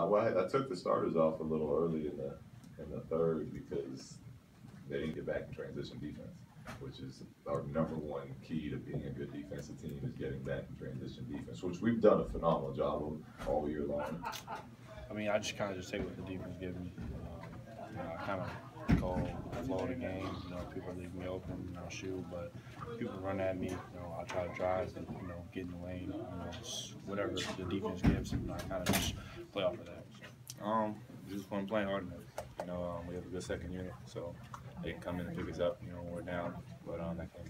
I, well, I took the starters off a little early in the, in the third because they didn't get back in transition defense, which is our number one key to being a good defensive team is getting back in transition defense, which we've done a phenomenal job of all year long. I mean, I just kind of just take what the defense gives me. Um, you know, I kind of go flow the game. You know, people leave me open, know, shoot, but people run at me. You know, I try to drive and you know get in the lane. You know, whatever the defense gives, and I kind of just play off of that. Um, just want to play hard enough. You know, um, we have a good second unit, so they can come in and pick us up. You know, when we're down, but um, that happen.